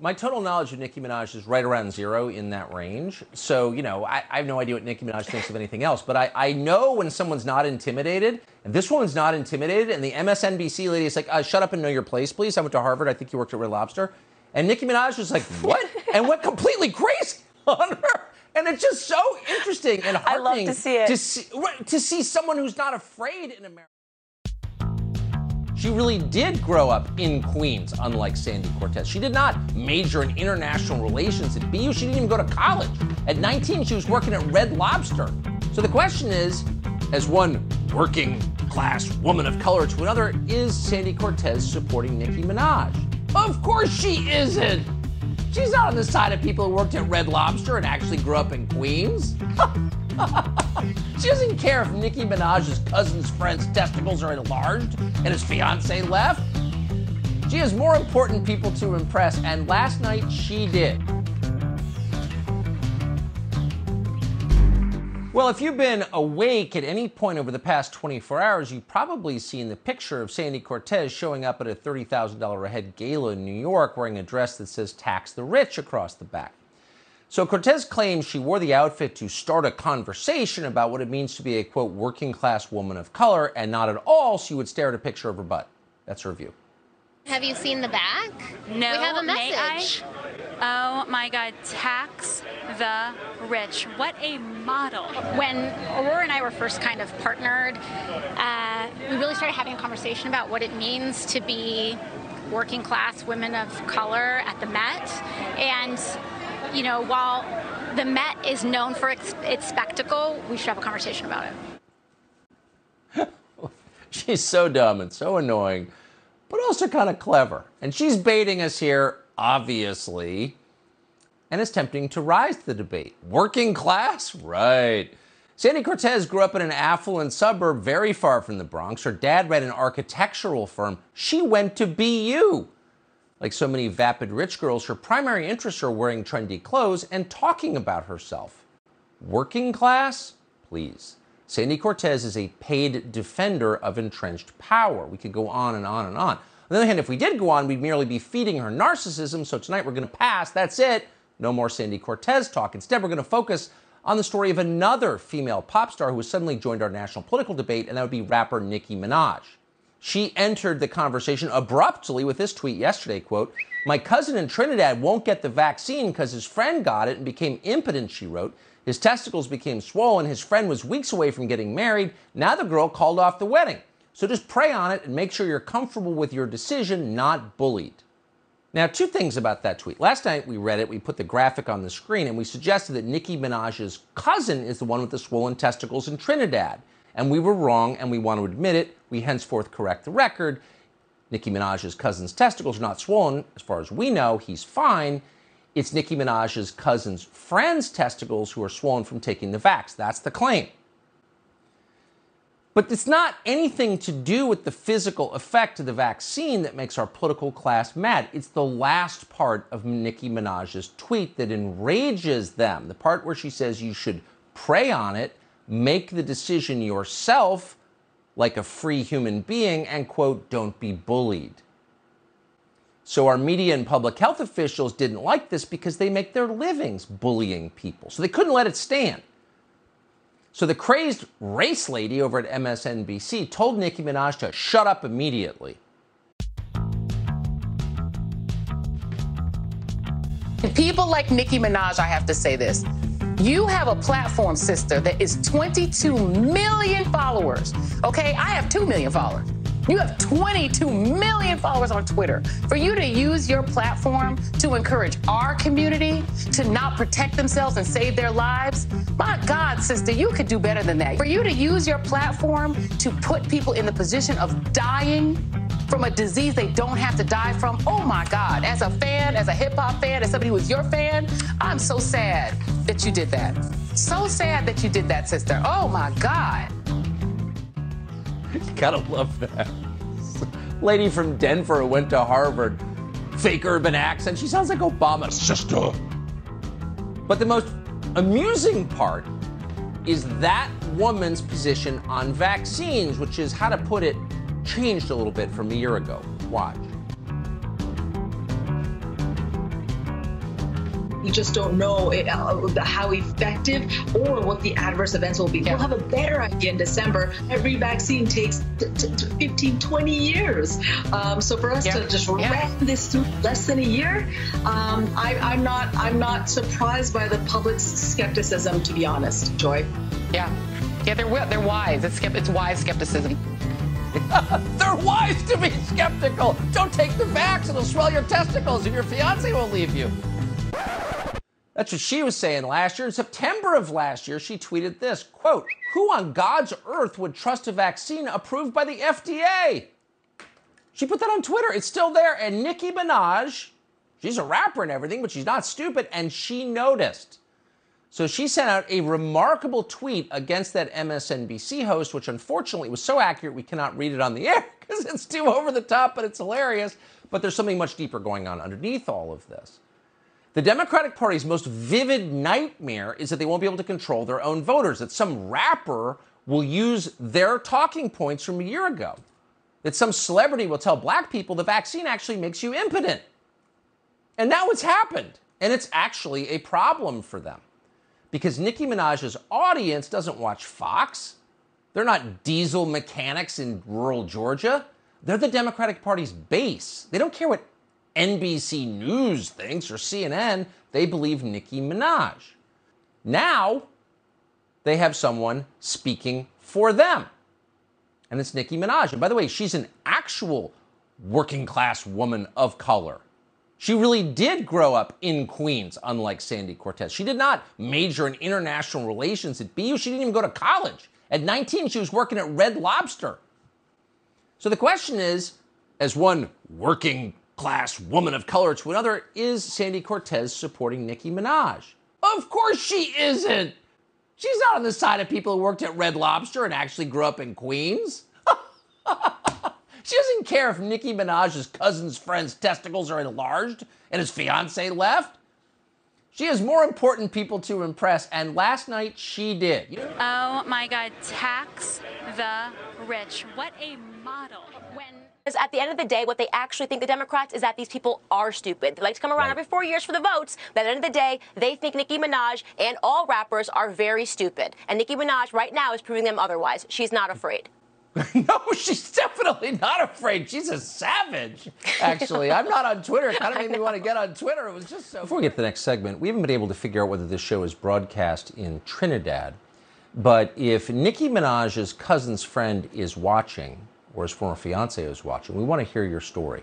My total knowledge of Nicki Minaj is right around zero in that range. So, you know, I, I have no idea what Nicki Minaj thinks of anything else. But I, I know when someone's not intimidated, and this woman's not intimidated, and the MSNBC lady is like, uh, shut up and know your place, please. I went to Harvard. I think you worked at Red Lobster. And Nicki Minaj was like, what? and went completely crazy on her. And it's just so interesting and heartening I love to see it. To see, to see someone who's not afraid in America. She really did grow up in Queens, unlike Sandy Cortez. She did not major in international relations at BU. She didn't even go to college. At 19, she was working at Red Lobster. So the question is, as one working class woman of color to another, is Sandy Cortez supporting Nicki Minaj? Of course she isn't. She's not on the side of people who worked at Red Lobster and actually grew up in Queens. she doesn't care if Nicki Minaj's cousin's friend's testicles are enlarged and his fiance left. She has more important people to impress, and last night she did. Well, if you've been awake at any point over the past 24 hours, you've probably seen the picture of Sandy Cortez showing up at a $30,000 a head gala in New York wearing a dress that says tax the rich across the back. So Cortez claims she wore the outfit to start a conversation about what it means to be a quote working class woman of color, and not at all she would stare at a picture of her butt. That's her view. Have you seen the back? No. We have a may I? message. Oh my God, tax the rich. What a model. when Aurora and I were first kind of partnered, uh, we really started having a conversation about what it means to be working class women of color at the Met. And, you know, while the Met is known for its, its spectacle, we should have a conversation about it. She's so dumb and so annoying, but also kind of clever. And she's baiting us here, obviously, and is tempting to rise to the debate. Working class? Right. Sandy Cortez grew up in an affluent suburb very far from the Bronx. Her dad ran an architectural firm. She went to BU. Like so many vapid rich girls, her primary interests are wearing trendy clothes and talking about herself. Working class? Please. Sandy Cortez is a paid defender of entrenched power. We could go on and on and on. On the other hand, if we did go on, we'd merely be feeding her narcissism. So tonight we're going to pass. That's it. No more Sandy Cortez talk. Instead, we're going to focus on the story of another female pop star who has suddenly joined our national political debate, and that would be rapper Nicki Minaj. She entered the conversation abruptly with this tweet yesterday, quote, "My cousin in Trinidad won't get the vaccine because his friend got it and became impotent," she wrote. His testicles became swollen. His friend was weeks away from getting married. Now the girl called off the wedding. So just pray on it and make sure you're comfortable with your decision, not bullied. Now, two things about that tweet. Last night we read it, we put the graphic on the screen, and we suggested that Nicki Minaj's cousin is the one with the swollen testicles in Trinidad. And we were wrong, and we want to admit it. We henceforth correct the record. Nicki Minaj's cousin's testicles are not swollen. As far as we know, he's fine. It's Nicki Minaj's cousin's friend's testicles who are swollen from taking the vax. That's the claim. But it's not anything to do with the physical effect of the vaccine that makes our political class mad. It's the last part of Nicki Minaj's tweet that enrages them. The part where she says you should pray on it, make the decision yourself like a free human being, and quote, don't be bullied. So our media and public health officials didn't like this because they make their livings bullying people. So they couldn't let it stand. So the crazed race lady over at MSNBC told Nicki Minaj to shut up immediately. People like Nicki Minaj, I have to say this. You have a platform, sister, that is 22 million followers. Okay, I have 2 million followers. You have 22 million followers on Twitter. For you to use your platform to encourage our community to not protect themselves and save their lives, my God, sister, you could do better than that. For you to use your platform to put people in the position of dying from a disease they don't have to die from, oh my God. As a fan, as a hip hop fan, as somebody who is your fan, I'm so sad that you did that. So sad that you did that, sister. Oh my God. Gotta love that. Lady from Denver who went to Harvard, fake urban accent. She sounds like Obama's sister. But the most amusing part is that woman's position on vaccines, which is how to put it, changed a little bit from a year ago. Watch. we just don't know it, uh, how effective or what the adverse events will be. Yeah. We'll have a better idea in December. Every vaccine takes t- t- t- 15, 20 years. Um, so for us Yeah. to just Yeah. ram this through less than a year, um, I, I'm not I'm not surprised by the public's skepticism, to be honest, Joy. Yeah. Yeah, they're they're wise. It's, it's wise skepticism. They're wise to be skeptical. Don't take the vax, it'll swell your testicles and your fiance will leave you. That's what she was saying last year. In September of last year, she tweeted this quote, Who on God's earth would trust a vaccine approved by the FDA? She put that on Twitter. It's still there. And Nicki Minaj, she's a rapper and everything, but she's not stupid, and she noticed. So she sent out a remarkable tweet against that MSNBC host, which unfortunately was so accurate we cannot read it on the air because it's too over the top, but it's hilarious. But there's something much deeper going on underneath all of this. The Democratic Party's most vivid nightmare is that they won't be able to control their own voters, that some rapper will use their talking points from a year ago, that some celebrity will tell black people the vaccine actually makes you impotent. And now it's happened, and it's actually a problem for them because Nicki Minaj's audience doesn't watch Fox. They're not diesel mechanics in rural Georgia. They're the Democratic Party's base. They don't care what NBC News thinks or CNN. They believe Nicki Minaj. Now, they have someone speaking for them. And it's Nicki Minaj. And by the way, she's an actual working class woman of color. She really did grow up in Queens, unlike Sandy Cortez. She did not major in international relations at BU. She didn't even go to college. At 19, she was working at Red Lobster. So the question is as one working class woman of color to another, is Sandy Cortez supporting Nicki Minaj? Of course she isn't. She's not on the side of people who worked at Red Lobster and actually grew up in Queens. She doesn't care if Nicki Minaj's cousin's friend's testicles are enlarged and his fiance left. She has more important people to impress, and last night she did. Oh my God, tax the rich. What a model. When at the end of the day, what they actually think, the Democrats, is that these people are stupid. They like to come around Right. every four years for the votes, but at the end of the day, they think Nicki Minaj and all rappers are very stupid. And Nicki Minaj right now is proving them otherwise. She's not afraid. no, she's definitely not afraid. She's a savage, actually. I'm not on Twitter. It kind of made me want to get on Twitter. It was just so. Before we get to the next segment, we haven't been able to figure out whether this show is broadcast in Trinidad. But if Nicki Minaj's cousin's friend is watching, or his former fiance is watching, we want to hear your story.